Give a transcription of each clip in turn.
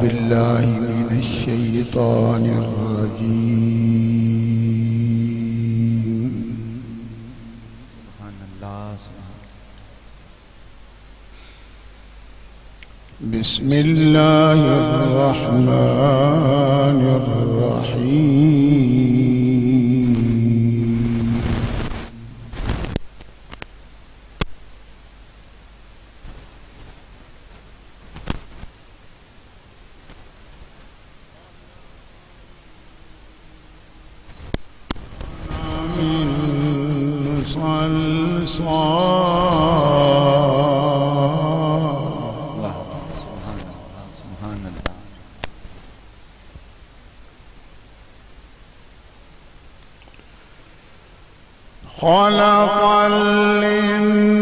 بالله من الشيطان الرجيم. سبحان الله بسم الله الرحمن الرحيم. خلق الإنسان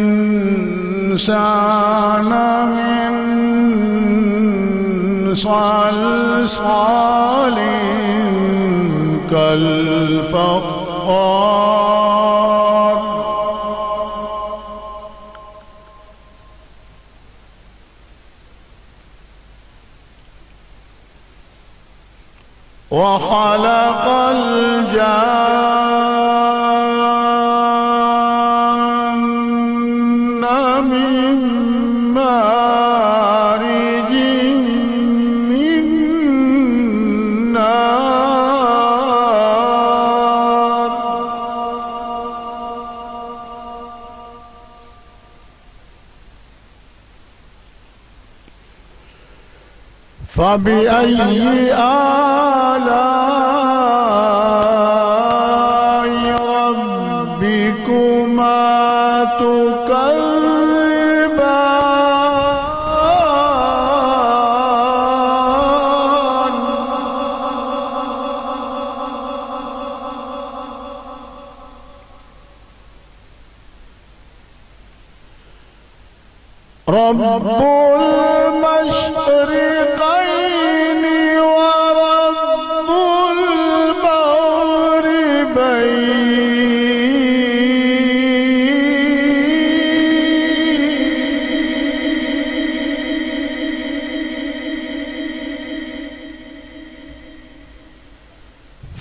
من صلصال كالفخار وخلق الجان فبأي آلاء ربكما تكذبان؟ رب المشرقين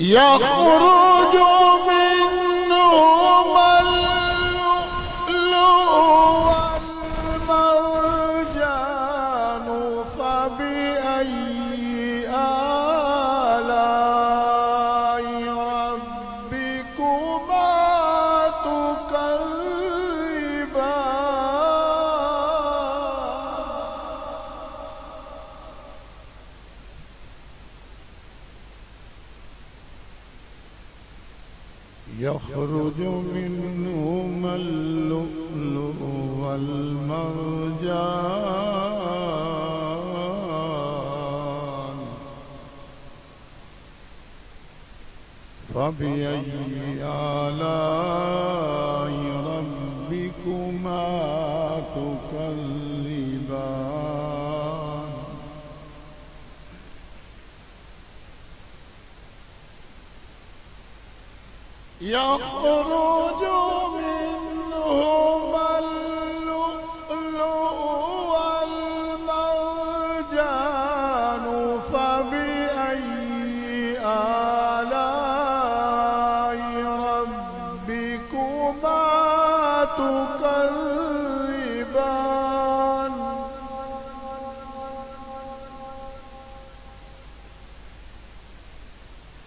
يخرج منهما اللؤلؤ والمرجان فبأي يخرج منهما اللؤلؤ والمرجان. فبأي آلاء ربكما تكذبان؟ يخرج منهما اللؤلؤ والمرجان فبأي آلاء ربكما تكلم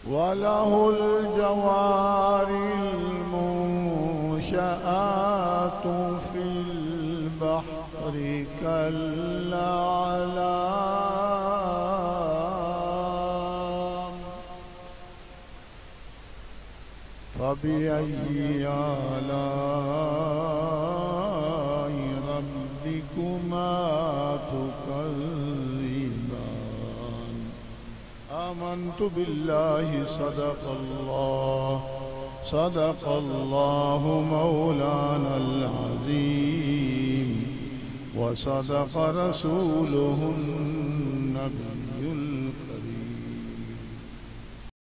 وله الجوار المنشآت في البحر كالأعلام. فبأي آلاء ربكما تكذبان؟ آمنت بالله صدق الله صدق الله مولانا العظيم وصدق رسوله النبي.